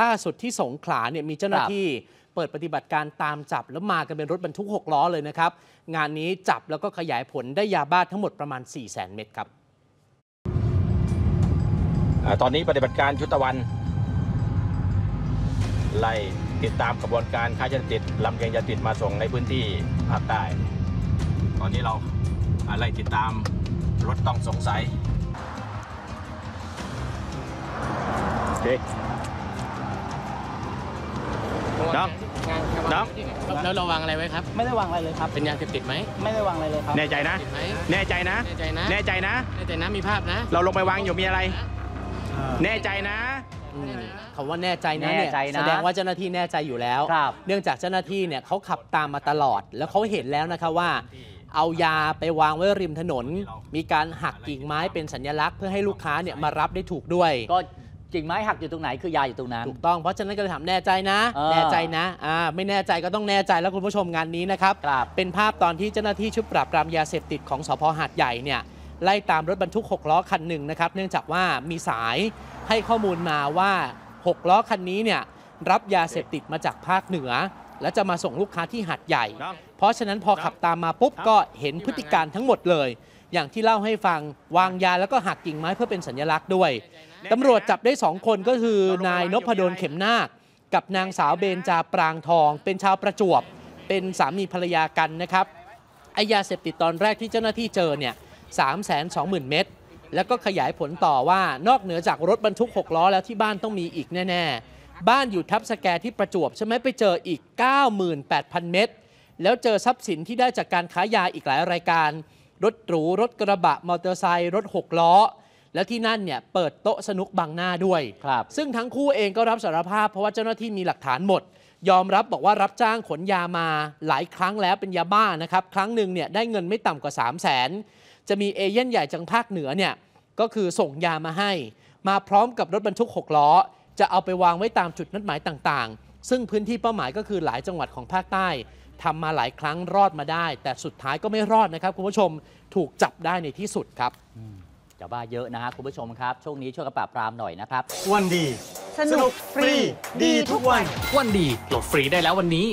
ล่าสุดที่สงขลาเนี่ยมีเจ้าหน้าที่เปิดปฏิบัติการตามจับแล้วมากันเป็นรถบรรทุก 6 ล้อเลยนะครับ งานนี้จับแล้วก็ขยายผลได้ยาบ้าทั้งหมดประมาณ 4 0 0 0 0 0 เม็ดครับอ่าตอนนี้ปฏิบัติการชุดตะวัน ไล่ติดตามกระบวนการค้ายาเสพติดลำเลียงยาเสพติดมาส่งในพื้นที่ภาคใต้ ตอนนี้เราอ่าไล่ติดตามรถต้องสงสัยโอเค น้องน้องแล้วเราวางอะไรไว้ครับ ไม่ได้วางอะไรเลยครับ เป็นยาเสพติดไหม ไม่ได้วางอะไรเลยครับ แน่ใจนะติดไหมแน่ใจนะ แน่ใจนะ แน่ใจนะ แน่ใจนะ มีภาพนะ เราลงไปวางอยู่มีอะไร แน่ใจนะอืมคำว่าแน่ใจนะแน่เนี่ยใจนะแสดงว่าเจ้าหน้าที่แน่ใจอยู่แล้วครับเนื่องจากเจ้าหน้าที่เนี่ยเขาขับตามมาตลอด แล้วเขาเห็นแล้วนะคะว่า เอายาไปวางไว้ริมถนน มีการหักกิ่งไม้เป็นสัญลักษณ์ เพื่อให้ลูกค้าเนี่ยมารับได้ถูกด้วยก็ กิ่งไม้หักอยู่ตรงไหนคือยาอยู่ตรงนั้น ถูกต้องเพราะฉะนั้นก็เลยถามแน่ใจนะ เออแน่ใจนะอ่าไม่แน่ใจก็ต้องแน่ใจแล้วคุณผู้ชมงานนี้นะครับ ครับเป็นภาพตอนที่เจ้าหน้าที่ชุดปราบปรามยาเสพติดของสพหาดใหญ่เนี่ยไล่ตามรถบรรทุก 6 ล้อคันหนึ่งนะครับ เนื่องจากว่ามีสายให้ข้อมูลมาว่า 6 ล้อคันนี้เนี่ยรับยาเสพติดมาจากภาคเหนือ และจะมาส่งลูกค้าที่หาดใหญ่ครับเพราะฉะนั้นพอขับตามมาปุ๊บก็เห็นพฤติการทั้งหมดเลย อย่างที่เล่าให้ฟังวางยาแล้วก็หักกิ่งไม้เพื่อเป็นสัญลักษณ์ด้วยตำรวจจับได้สองคนก็คือนายนพดลเข็มนาคกับนางสาวเบนจาปรางทอง เป็นชาวประจวบ เป็นสามีภรรยากันนะครับไอยาเสพติดตอนแรกที่เจ้าหน้าที่เจอเนี่ยสามแสนสองหมื่นเม็ดแล้วก็ขยายผลต่อว่านอกเหนือจากรถบรรทุก 6 ล้อแล้วที่บ้านต้องมีอีกแน่ ๆ บ้านอยู่ทับสแกที่ประจวบใช่ไหมไปเจออีก 98,000 เม็ดแล้วเจอทรัพย์สินที่ได้จากการค้ายาอีกหลายรายการ รถหรู รถกระบะมอเตอร์ไซค์รถ 6 ล้อ แล้วที่นั่นเนี่ยเปิดโต๊ะสนุกบังหน้าด้วย ครับ ซึ่งทั้งคู่เองก็รับสารภาพเพราะว่าเจ้าหน้าที่มีหลักฐานหมด ยอมรับบอกว่ารับจ้างขนยามาหลายครั้งแล้วเป็นยาบ้านะครับ ครั้งหนึ่งเนี่ยได้เงินไม่ต่ำกว่า 3 0 0 0 0นจะมีเอเย่นใหญ่จังภาคเหนือเนี่ยก็คือส่งยามาให้ มาพร้อมกับรถบรรทุก 6 ล้อ จะเอาไปวางไว้ตามจุดนัดหมายต่างๆ ซึ่งพื้นที่เป้าหมายก็คือหลายจังหวัดของภาคใต้ทำมาหลายครั้งรอดมาได้ แต่สุดท้ายก็ไม่รอดนะครับคุณผู้ชมถูกจับได้ในที่สุดครับจะบ้าเยอะนะฮะคุณผู้ชมครับ ช่วงนี้ช่วยกันปราบปรามหน่อยนะครับ วันดี สนุกฟรี ดีทุกวัน วันดีโหลดฟรีได้แล้ววันนี้